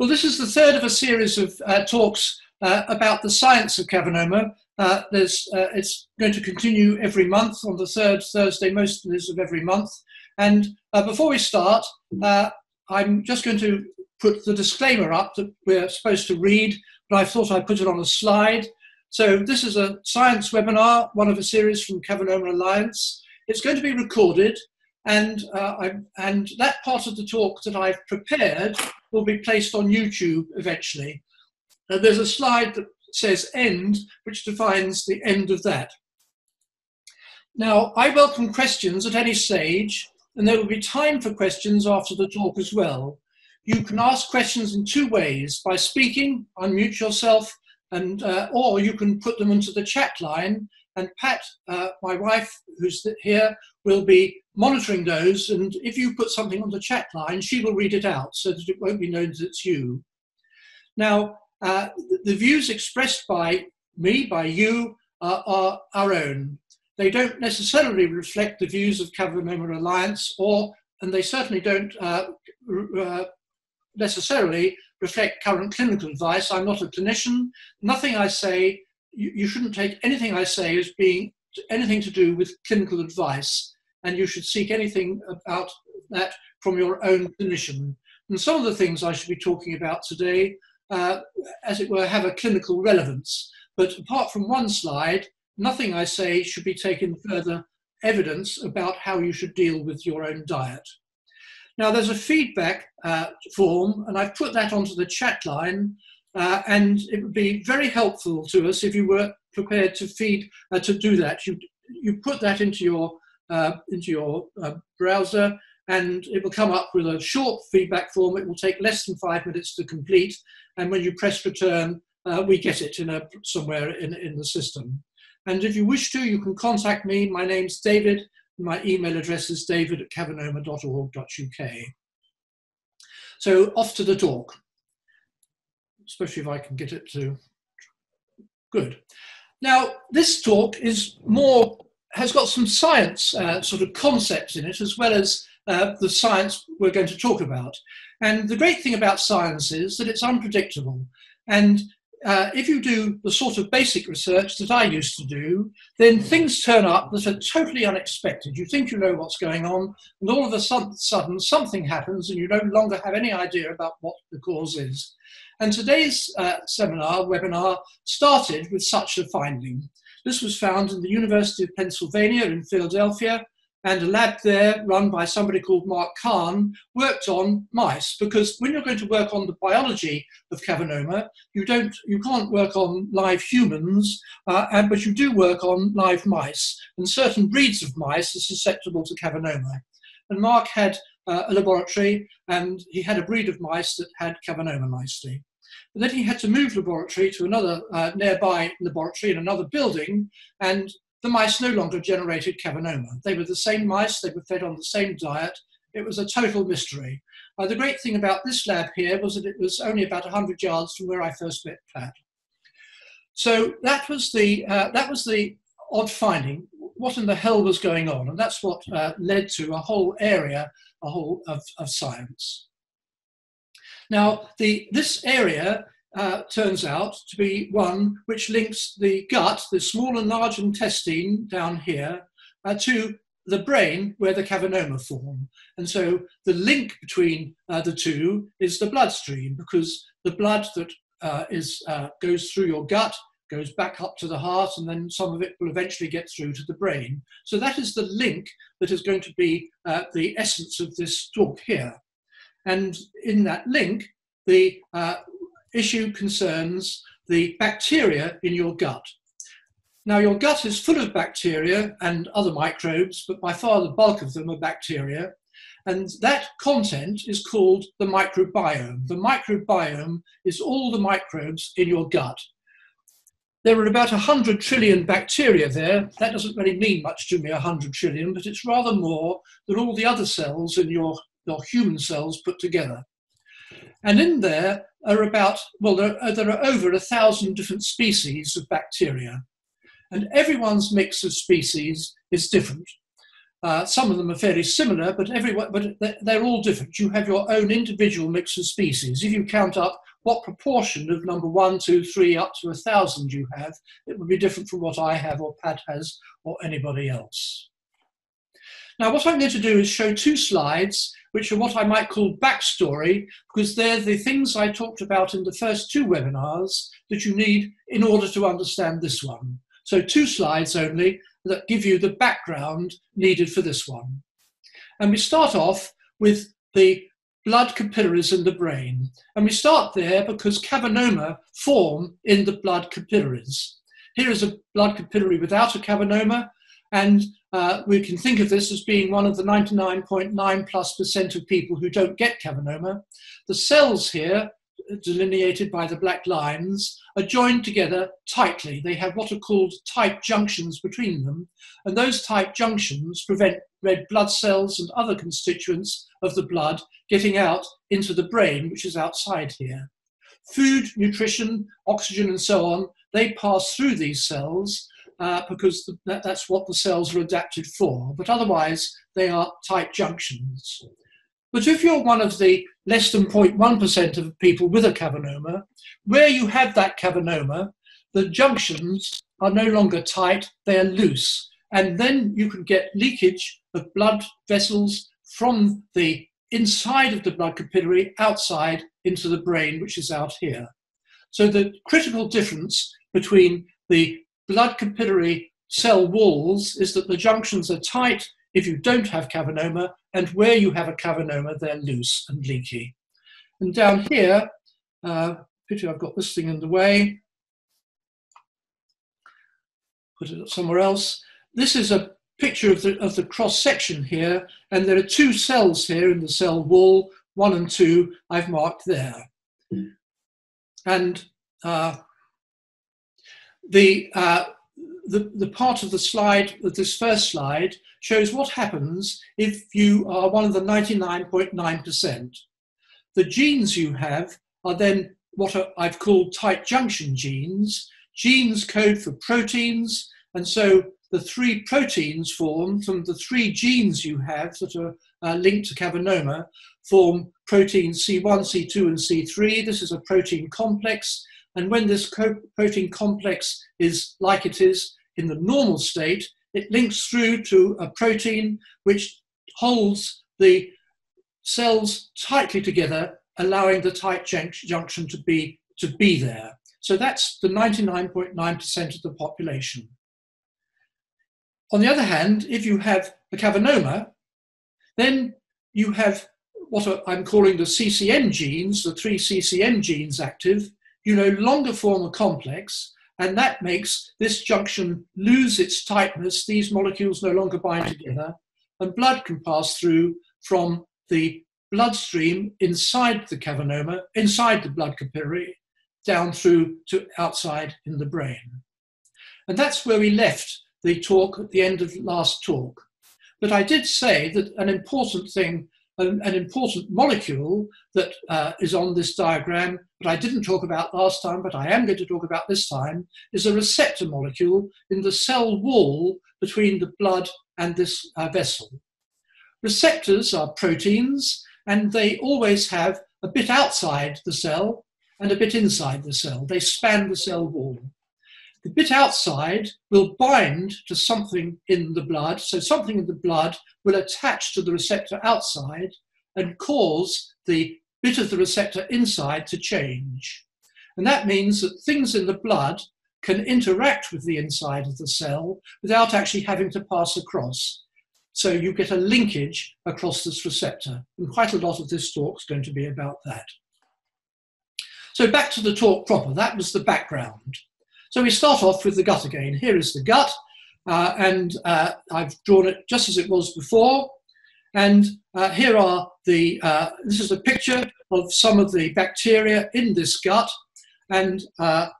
Well, this is the third of a series of uh, talks uh, about the science of cavernoma. Uh, uh, it's going to continue every month on the third Thursday, most of every month. And uh, before we start, uh, I'm just going to put the disclaimer up that we're supposed to read, but I thought I'd put it on a slide. So this is a science webinar, one of a series from Cavernoma Alliance. It's going to be recorded, and, and that part of the talk that I've prepared will be placed on YouTube eventually. Uh, there's a slide that says end, which defines the end of that. Now, I welcome questions at any stage, and there will be time for questions after the talk as well. You can ask questions in two ways, by speaking, unmute yourself, and, uh, or you can put them into the chat line, and Pat, uh, my wife, who's here, will be monitoring those. And if you put something on the chat line, she will read it out so that it won't be known that it's you. Now, uh, the views expressed by me, by you, are our own. They don't necessarily reflect the views of Cavernoma Alliance, or, and they certainly don't uh, uh, necessarily reflect current clinical advice. I'm not a clinician. Nothing I say you, you shouldn't take anything I say as being anything to do with clinical advice, and you should seek anything about that from your own clinician. And some of the things I should be talking about today, uh, as it were, have a clinical relevance. But apart from one slide, nothing I say should be taken further evidence about how you should deal with your own diet. Now, there's a feedback uh, form, and I've put that onto the chat line. Uh, and it would be very helpful to us if you were prepared to feed uh, to do that. You you put that into your uh, into your uh, browser, and it will come up with a short feedback form. It will take less than five minutes to complete, and when you press return, uh, we get it in a somewhere in in the system. And if you wish to, you can contact me. My name's David. My email address is david at cavernoma.org.uk. So off to the talk especially if I can get it to good. Now, this talk is more, has got some science uh, sort of concepts in it, as well as uh, the science we're going to talk about. And the great thing about science is that it's unpredictable. And uh, if you do the sort of basic research that I used to do, then things turn up that are totally unexpected. You think you know what's going on, and all of a sudden something happens, and you no longer have any idea about what the cause is. And today's uh, seminar, webinar, started with such a finding. This was found in the University of Pennsylvania in Philadelphia, and a lab there run by somebody called Mark Kahn worked on mice because when you're going to work on the biology of cavernoma, you don't, you can't work on live humans, uh, and, but you do work on live mice, and certain breeds of mice are susceptible to cavernoma. And Mark had uh, a laboratory, and he had a breed of mice that had cavernoma nicely. But then he had to move laboratory to another uh, nearby laboratory in another building, and the mice no longer generated cavernoma. They were the same mice, they were fed on the same diet. It was a total mystery. Uh, the great thing about this lab here was that it was only about 100 yards from where I first met Pat. So that was the, uh, that was the odd finding. What in the hell was going on? And that's what uh, led to a whole area a whole of, of science. Now, the, this area uh, turns out to be one which links the gut, the small and large intestine down here, uh, to the brain where the cavernoma form. And so the link between uh, the two is the bloodstream because the blood that uh, is, uh, goes through your gut goes back up to the heart and then some of it will eventually get through to the brain. So that is the link that is going to be uh, the essence of this talk here. And in that link, the uh, issue concerns the bacteria in your gut. Now, your gut is full of bacteria and other microbes, but by far the bulk of them are bacteria. And that content is called the microbiome. The microbiome is all the microbes in your gut. There are about 100 trillion bacteria there. That doesn't really mean much to me, 100 trillion, but it's rather more than all the other cells in your, your human cells put together. And in there are about, well, there are, there are over a thousand different species of bacteria. And everyone's mix of species is different. uh, some of them are fairly similar, but everyone, but they're all different. You have your own individual mix of species. If you count up what proportion of number one, two, three, up to a thousand you have, it would be different from what I have or Pat has or anybody else. Now, what I'm going to do is show two slides, which are what I might call backstory, because they're the things I talked about in the first two webinars that you need in order to understand this one. So two slides only that give you the background needed for this one. And we start off with the blood capillaries in the brain. And we start there because cavernoma form in the blood capillaries. Here is a blood capillary without a cavernoma, and uh, we can think of this as being one of the 99.9 plus percent of people who don't get cavernoma. The cells here delineated by the black lines, are joined together tightly. They have what are called tight junctions between them, and those tight junctions prevent red blood cells and other constituents of the blood getting out into the brain, which is outside here. Food, nutrition, oxygen, and so on, they pass through these cells uh, because that, that's what the cells are adapted for, but otherwise they are tight junctions. But if you're one of the less than 0.1% of people with a cavernoma, where you have that cavernoma, the junctions are no longer tight, they are loose. And then you can get leakage of blood vessels from the inside of the blood capillary outside into the brain, which is out here. So the critical difference between the blood capillary cell walls is that the junctions are tight if you don't have cavernoma, and where you have a cavernoma, they're loose and leaky. And down here, uh, pity I've got this thing in the way, put it somewhere else. This is a picture of the, of the cross section here, and there are two cells here in the cell wall, one and two I've marked there. And uh, the, uh, the, the part of the slide, this first slide, shows what happens if you are one of the 99.9%. The genes you have are then what are, I've called tight junction genes. Genes code for proteins, and so the three proteins formed from the three genes you have that are uh, linked to cavernoma form proteins C1, C2, and C3. This is a protein complex, and when this protein complex is like it is in the normal state, it links through to a protein which holds the cells tightly together, allowing the tight junction to be, to be there. So that's the 99.9% of the population. On the other hand, if you have a cavernoma, then you have what I'm calling the CCM genes, the three CCM genes active. You know, longer form a complex, and that makes this junction lose its tightness. These molecules no longer bind together, and blood can pass through from the bloodstream inside the cavernoma, inside the blood capillary, down through to outside in the brain. And that's where we left the talk at the end of last talk. But I did say that an important thing an, an important molecule that uh, is on this diagram that I didn't talk about last time, but I am going to talk about this time, is a receptor molecule in the cell wall between the blood and this uh, vessel. Receptors are proteins, and they always have a bit outside the cell and a bit inside the cell. They span the cell wall. The bit outside will bind to something in the blood, so something in the blood will attach to the receptor outside and cause the bit of the receptor inside to change. And that means that things in the blood can interact with the inside of the cell without actually having to pass across. So you get a linkage across this receptor. And quite a lot of this talk is going to be about that. So back to the talk proper. That was the background. So we start off with the gut again. Here is the gut, uh, and uh, I've drawn it just as it was before. And uh, here are the, uh, this is a picture of some of the bacteria in this gut. And uh,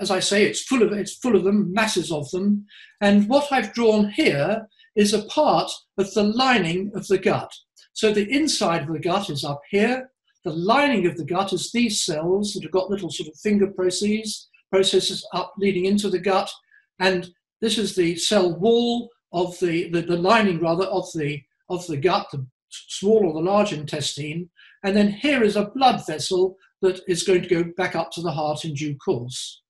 as I say, it's full of, it's full of them, masses of them. And what I've drawn here is a part of the lining of the gut. So the inside of the gut is up here. The lining of the gut is these cells that have got little sort of finger processes processes up leading into the gut. And this is the cell wall of the, the, the lining rather of the, of the gut, the small or the large intestine. And then here is a blood vessel that is going to go back up to the heart in due course.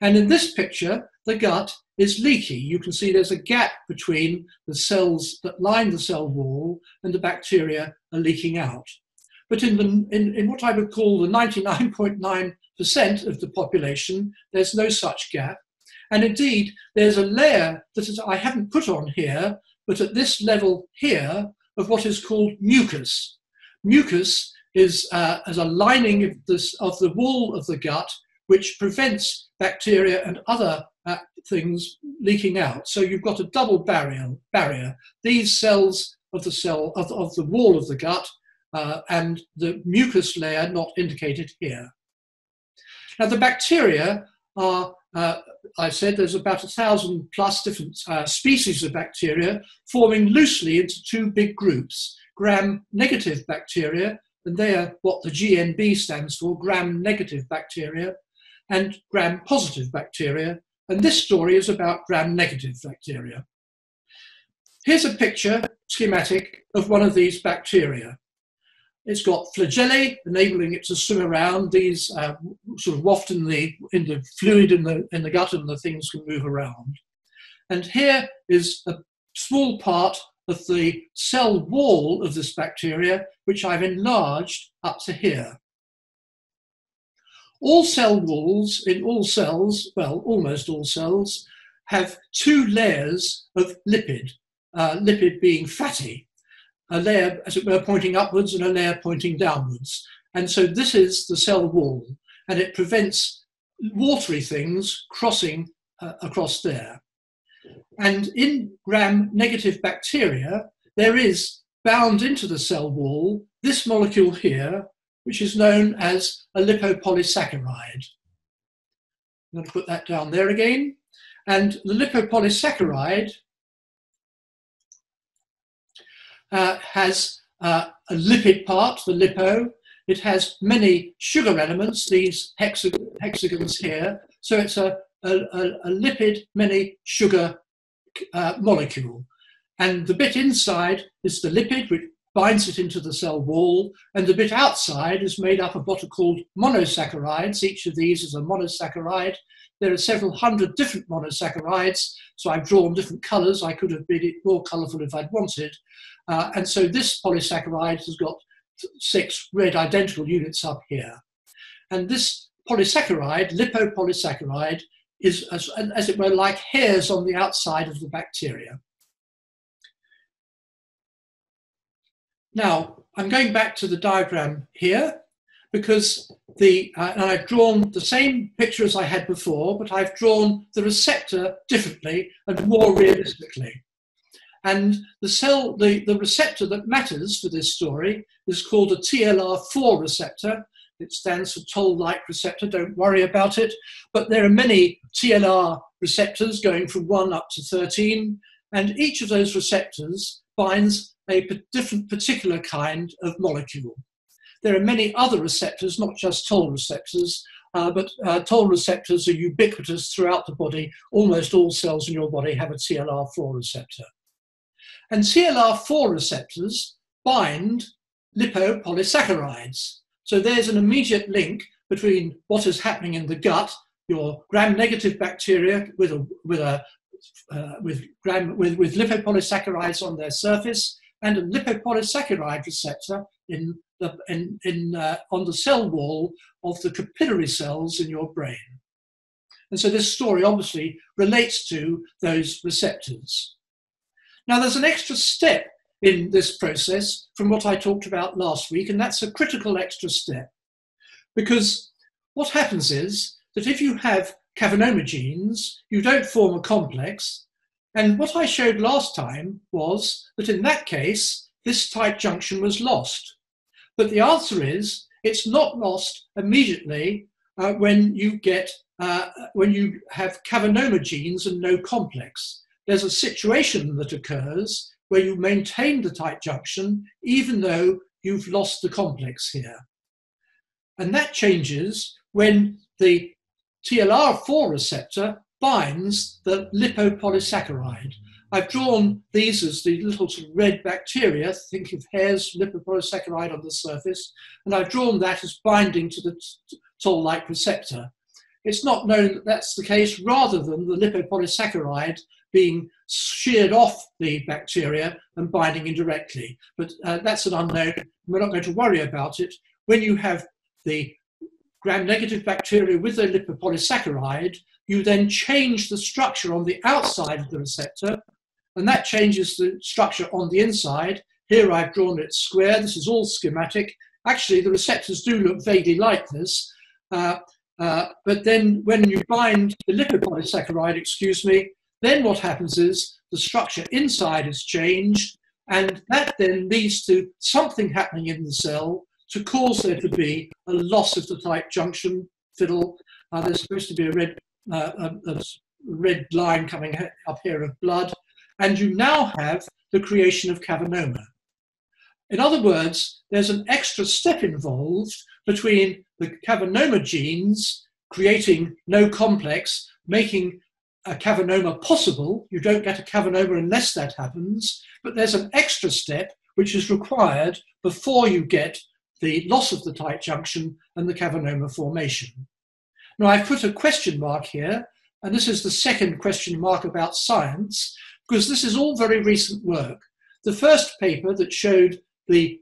And in this picture, the gut is leaky. You can see there's a gap between the cells that line the cell wall and the bacteria are leaking out. But in, the, in, in what I would call the 99.9% of the population, there's no such gap. And indeed, there's a layer that I haven't put on here, but at this level here, of what is called mucus. Mucus is uh, as a lining of, this, of the wall of the gut, which prevents bacteria and other uh, things leaking out. So you've got a double barrier. barrier. These cells of the cell of, of the wall of the gut uh, and the mucus layer not indicated here. Now the bacteria are, uh, I said there's about a thousand plus different uh, species of bacteria forming loosely into two big groups, gram-negative bacteria, and they are what the GNB stands for, gram-negative bacteria, and gram-positive bacteria, and this story is about gram-negative bacteria. Here's a picture, schematic, of one of these bacteria. It's got flagellae, enabling it to swim around. These uh, sort of waft in the, in the fluid in the, in the gut and the things can move around. And here is a small part of the cell wall of this bacteria, which I've enlarged up to here. All cell walls in all cells, well, almost all cells, have two layers of lipid, uh, lipid being fatty, a layer, as it were, pointing upwards and a layer pointing downwards. And so this is the cell wall, and it prevents watery things crossing uh, across there. And in gram negative bacteria, there is bound into the cell wall this molecule here, which is known as a lipopolysaccharide. I'm going to put that down there again. And the lipopolysaccharide uh, has uh, a lipid part, the lipo. It has many sugar elements, these hexagons here. So it's a, a, a lipid, many sugar uh, molecule. And the bit inside is the lipid, which binds it into the cell wall, and the bit outside is made up of what are called monosaccharides. Each of these is a monosaccharide. There are several hundred different monosaccharides, so I've drawn different colours. I could have made it more colourful if I'd wanted. Uh, and so this polysaccharide has got six red identical units up here. And this polysaccharide, lipopolysaccharide, is, as, as it were, like hairs on the outside of the bacteria. Now, I'm going back to the diagram here because the, uh, and I've drawn the same picture as I had before, but I've drawn the receptor differently and more realistically. And the cell, the, the receptor that matters for this story is called a TLR4 receptor. It stands for toll-like receptor, don't worry about it. But there are many TLR receptors going from 1 up to 13, and each of those receptors binds a different particular kind of molecule. There are many other receptors, not just toll receptors, uh, but uh, toll receptors are ubiquitous throughout the body. Almost all cells in your body have a TLR4 receptor. And TLR4 receptors bind lipopolysaccharides. So there's an immediate link between what is happening in the gut, your gram-negative bacteria with a, with a uh, with, gram, with, with lipopolysaccharides on their surface and a lipopolysaccharide receptor in the, in, in, uh, on the cell wall of the capillary cells in your brain. And so this story obviously relates to those receptors. Now there's an extra step in this process from what I talked about last week, and that's a critical extra step. Because what happens is that if you have cavernoma genes, you don't form a complex. And what I showed last time was that in that case, this tight junction was lost. But the answer is it's not lost immediately uh, when you get uh, when you have cavernoma genes and no complex. There's a situation that occurs where you maintain the tight junction even though you've lost the complex here. And that changes when the TLR4 receptor binds the lipopolysaccharide. I've drawn these as the little sort of red bacteria, think of hairs, lipopolysaccharide on the surface, and I've drawn that as binding to the toll-like receptor. It's not known that that's the case rather than the lipopolysaccharide being sheared off the bacteria and binding indirectly. But uh, that's an unknown. We're not going to worry about it. When you have the gram-negative bacteria with the lipopolysaccharide, you then change the structure on the outside of the receptor, and that changes the structure on the inside. Here I've drawn it square. This is all schematic. Actually, the receptors do look vaguely like this. Uh, uh, but then when you bind the lipopolysaccharide, excuse me, then what happens is the structure inside is changed, and that then leads to something happening in the cell to cause there to be a loss of the tight junction fiddle. Uh, there's supposed to be a red, uh, a, a red line coming up here of blood, and you now have the creation of cavernoma. In other words, there's an extra step involved between the cavernoma genes creating no complex, making a cavernoma possible. You don't get a cavernoma unless that happens, but there's an extra step which is required before you get the loss of the tight junction and the cavernoma formation. Now I've put a question mark here, and this is the second question mark about science, because this is all very recent work. The first paper that showed the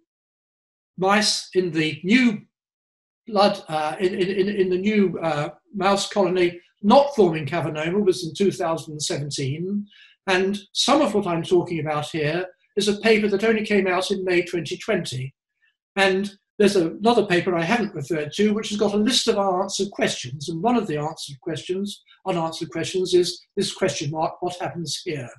mice in the new blood, uh, in, in, in, the new uh, mouse colony not forming cavernoma was in 2017. And some of what I'm talking about here is a paper that only came out in May 2020. And there's another paper I haven't referred to, which has got a list of unanswered questions. And one of the answered questions, unanswered questions, is this question mark, what happens here?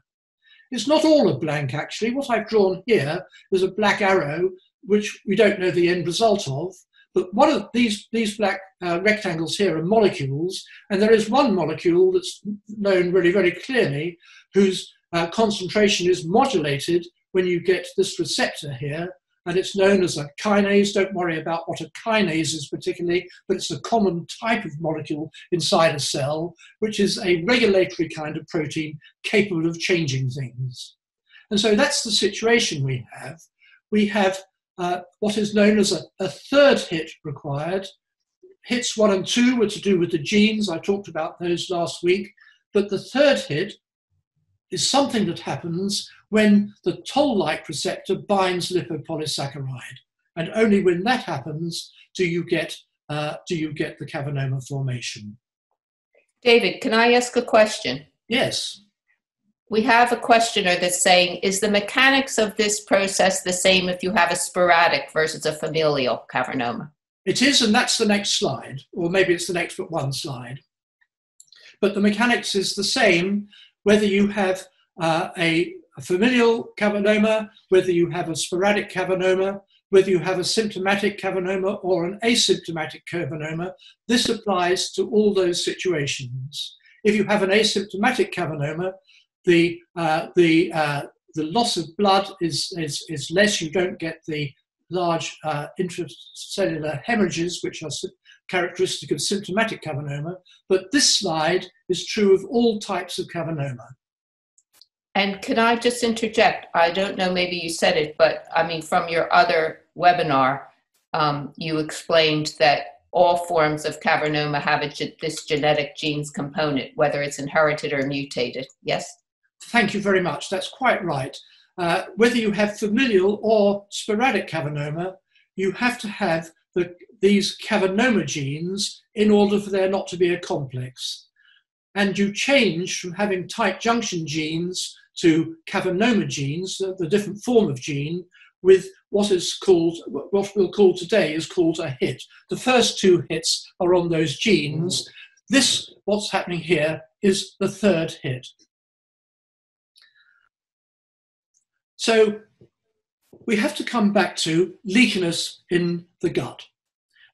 It's not all a blank, actually. What I've drawn here is a black arrow, which we don't know the end result of. But one of these, these black uh, rectangles here are molecules, and there is one molecule that's known really very clearly whose uh, concentration is modulated when you get this receptor here, and it's known as a kinase. Don't worry about what a kinase is particularly, but it's a common type of molecule inside a cell, which is a regulatory kind of protein capable of changing things. And so that's the situation we have. We have uh, what is known as a, a, third hit required. Hits one and two were to do with the genes, I talked about those last week, but the third hit is something that happens when the toll-like receptor binds lipopolysaccharide. And only when that happens do you get, uh, do you get the cavernoma formation. David, can I ask a question? Yes we have a questioner that's saying, is the mechanics of this process the same if you have a sporadic versus a familial cavernoma? It is, and that's the next slide, or maybe it's the next but one slide. But the mechanics is the same whether you have uh, a, a familial cavernoma, whether you have a sporadic cavernoma, whether you have a symptomatic cavernoma or an asymptomatic cavernoma. This applies to all those situations. If you have an asymptomatic cavernoma, the uh, the uh, the loss of blood is, is is less. You don't get the large uh, intracellular hemorrhages, which are characteristic of symptomatic cavernoma. But this slide is true of all types of cavernoma. And can I just interject? I don't know, maybe you said it, but I mean, from your other webinar, um, you explained that all forms of cavernoma have a, this genetic genes component, whether it's inherited or mutated. Yes? Thank you very much. That's quite right. Uh, whether you have familial or sporadic cavernoma, you have to have the, these cavernoma genes in order for there not to be a complex. And you change from having tight junction genes to cavernoma genes, the, the different form of gene, with what is called, what we'll call today is called a hit. The first two hits are on those genes. This, what's happening here, is the third hit. So we have to come back to leakiness in the gut.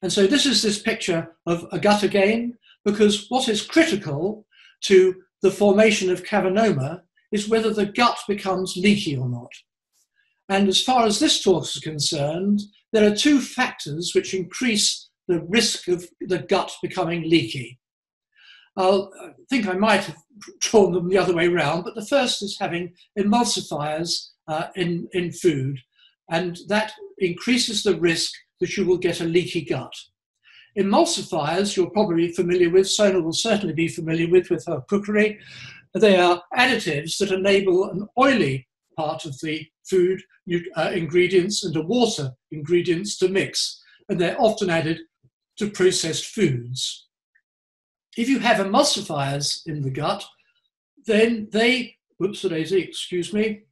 And so this is this picture of a gut again, because what is critical to the formation of cavernoma is whether the gut becomes leaky or not. And as far as this talk is concerned, there are two factors which increase the risk of the gut becoming leaky. I'll, I think I might have drawn them the other way around, but the first is having emulsifiers uh, in, in food, and that increases the risk that you will get a leaky gut. Emulsifiers, you're probably familiar with, Sona will certainly be familiar with with her cookery. They are additives that enable an oily part of the food uh, ingredients and a water ingredients to mix, and they're often added to processed foods. If you have emulsifiers in the gut, then they, whoops, daisy, excuse me,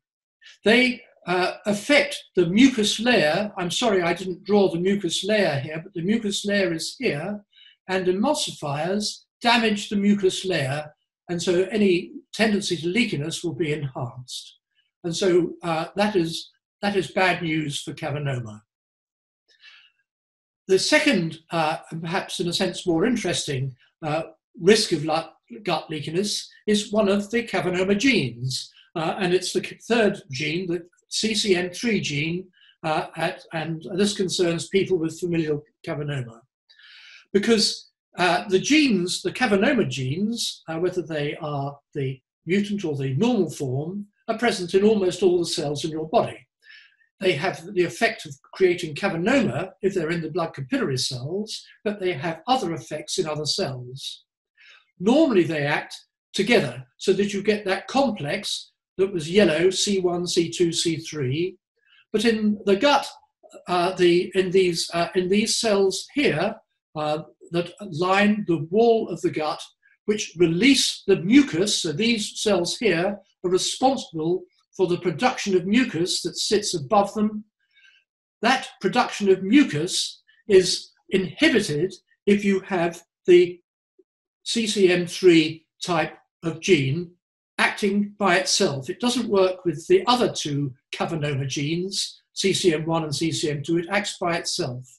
they uh, affect the mucus layer. I'm sorry I didn't draw the mucus layer here, but the mucus layer is here, and emulsifiers damage the mucus layer, and so any tendency to leakiness will be enhanced. And so uh, that, is, that is bad news for cavernoma. The second, uh, and perhaps in a sense more interesting, uh, risk of gut leakiness is one of the cavernoma genes. Uh, and it's the third gene, the CCM3 gene, uh, at, and this concerns people with familial cavernoma. Because uh, the genes, the cavernoma genes, uh, whether they are the mutant or the normal form, are present in almost all the cells in your body. They have the effect of creating cavernoma if they're in the blood capillary cells, but they have other effects in other cells. Normally they act together so that you get that complex that was yellow, C1, C2, C3. But in the gut, uh, the, in, these, uh, in these cells here uh, that line the wall of the gut, which release the mucus, so these cells here are responsible for the production of mucus that sits above them. That production of mucus is inhibited if you have the CCM3 type of gene acting by itself. It doesn't work with the other two cavernoma genes, CCM1 and CCM2, it acts by itself.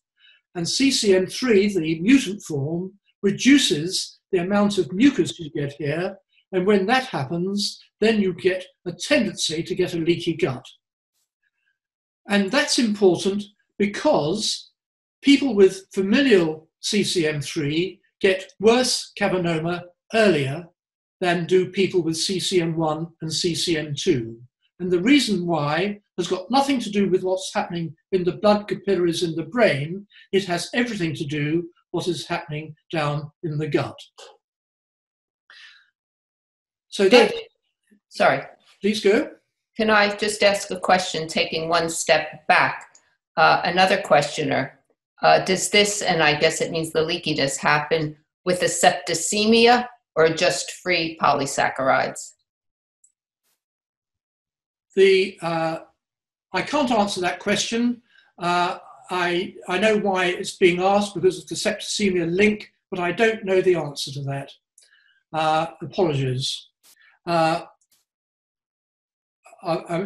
And CCM3, the mutant form, reduces the amount of mucus you get here, and when that happens, then you get a tendency to get a leaky gut. And that's important because people with familial CCM3 get worse cavernoma earlier than do people with CCM1 and CCM2. And the reason why has got nothing to do with what's happening in the blood capillaries in the brain. It has everything to do what is happening down in the gut. So that, sorry. Please go. Can I just ask a question, taking one step back? Uh, another questioner, uh, does this, and I guess it means the leakiness, happen with a septicemia or just free polysaccharides? The, uh, I can't answer that question. Uh, I, I know why it's being asked because of the septicemia link, but I don't know the answer to that. Uh, apologies. Uh, I,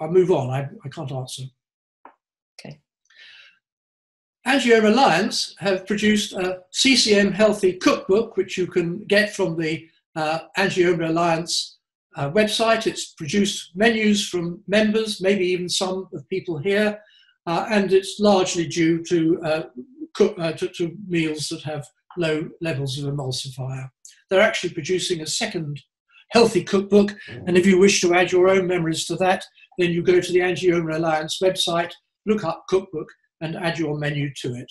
will move on. I, I can't answer. Angioma Alliance have produced a CCM Healthy Cookbook, which you can get from the uh, Angioma Alliance uh, website. It's produced menus from members, maybe even some of people here, uh, and it's largely due to, uh, cook, uh, to, to, meals that have low levels of emulsifier. They're actually producing a second healthy cookbook, and if you wish to add your own memories to that, then you go to the Angioma Alliance website, look up cookbook, and add your menu to it.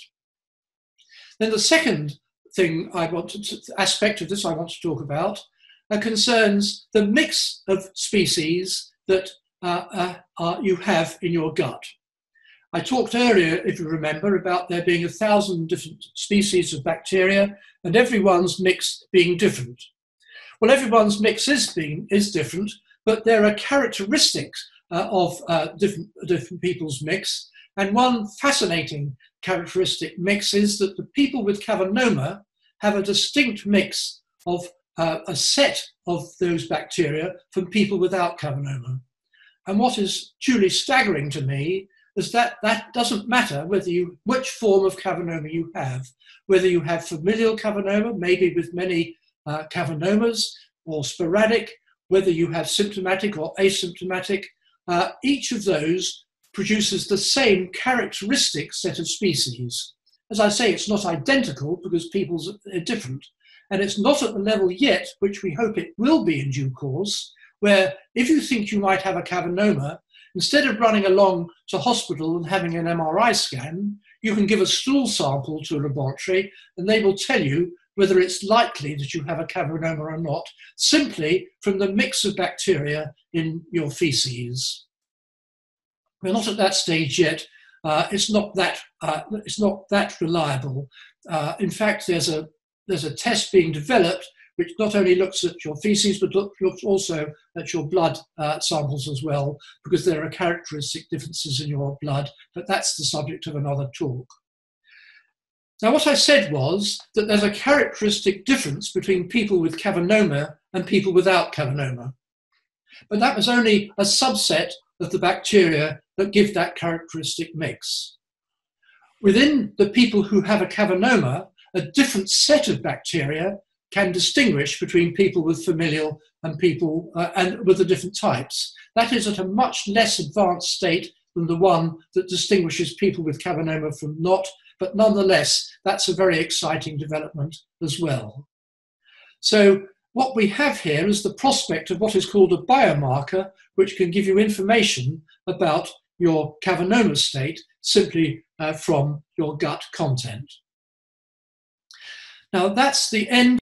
Then the second thing I want to, aspect of this I want to talk about uh, concerns the mix of species that uh, uh, you have in your gut. I talked earlier, if you remember, about there being a thousand different species of bacteria and everyone's mix being different. Well, everyone's mix is, being, is different, but there are characteristics uh, of uh, different, different people's mix and one fascinating characteristic mix is that the people with cavernoma have a distinct mix of uh, a set of those bacteria from people without cavernoma. And what is truly staggering to me is that that doesn't matter whether you, which form of cavernoma you have, whether you have familial cavernoma, maybe with many uh, cavernomas, or sporadic, whether you have symptomatic or asymptomatic, uh, each of those produces the same characteristic set of species. As I say, it's not identical because people's are different. And it's not at the level yet, which we hope it will be in due course, where if you think you might have a cavernoma, instead of running along to hospital and having an MRI scan, you can give a stool sample to a laboratory and they will tell you whether it's likely that you have a cavernoma or not, simply from the mix of bacteria in your feces. We're not at that stage yet. Uh, it's not that uh, it's not that reliable. Uh, in fact, there's a there's a test being developed which not only looks at your feces but look, looks also at your blood uh, samples as well, because there are characteristic differences in your blood. But that's the subject of another talk. Now, what I said was that there's a characteristic difference between people with cavernoma and people without cavernoma. But that was only a subset of the bacteria that give that characteristic mix. Within the people who have a cavernoma, a different set of bacteria can distinguish between people with familial and people uh, and with the different types. That is at a much less advanced state than the one that distinguishes people with cavernoma from not, but nonetheless, that's a very exciting development as well. So what we have here is the prospect of what is called a biomarker, which can give you information about your cavernoma state simply uh, from your gut content. Now that's the end